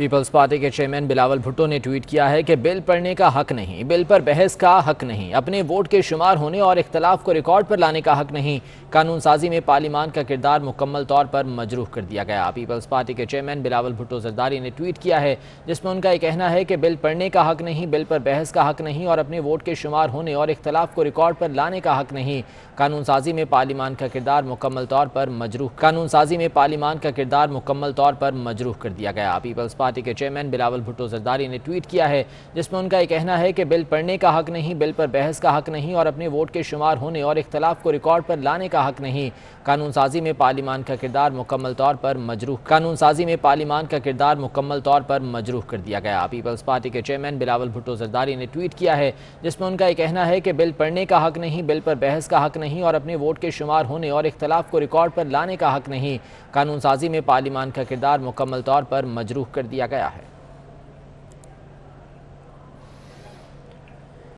Peoples party के chairman Bilawal Bhutto ने tweet किया है कि बिल पढ़ने का हक नहीं, बिल पर बहस का हक नहीं, अपने वोट के शुमार होने और इख्तलाफ को रिकॉर्ड पर लाने का हक नहीं, कानून साजी में पार्लिमान का किरदार मुकम्मल तौर पर मजरूह कर दिया गया। पीपल्स पार्टी के चेयरमैन बिलावल भुट्टो जरदारी ने ट्वीट किया है, जिसमें उनका यह कहना है कि बिल पढ़ने का हक नहीं, बिल पर बहस का हक नहीं और अपने वोट के शुमार होने और इख्तलाफ को रिकॉर्ड पर लाने का हक नहीं। कानून साजी में पार्लिमान का किरदार मुकम्मल तौर पर मजरूह, कानून साजी में पार्लिमान का किरदार मुकम्मल तौर पर मजरूह कर दिया गया। पीपल्स पार्टी के चेयरमैन बिलावल भुट्टो जरदारी ने ट्वीट किया है, जिसमें उनका यह कहना है कि बिल पढ़ने का हक नहीं, बिल पर बहस का हक नहीं और अपने वोट के शुमार होने और इख्तलाफ को रिकॉर्ड पर लाने का हक नहीं। कानून साजी में पार्लिमान का किरदार मुकम्मल तौर पर मजरूह कानून साजी में पार्लिमान का किरदार मुकम्मल तौर पर मजरूह कर दिया गया। पीपल्स पार्टी के चेयरमैन बिलावल भुट्टो जरदारी ने ट्वीट किया है, जिसमें उनका यह कहना है कि बिल पढ़ने का हक नहीं, बिल पर बहस का हक नहीं और अपने वोट के शुमार होने और इख्तलाफ को रिकॉर्ड पर लाने का हक नहीं। कानून साजी में पार्लिमान का किरदार मुकम्मल तौर पर मजरूह कर दिया गया है।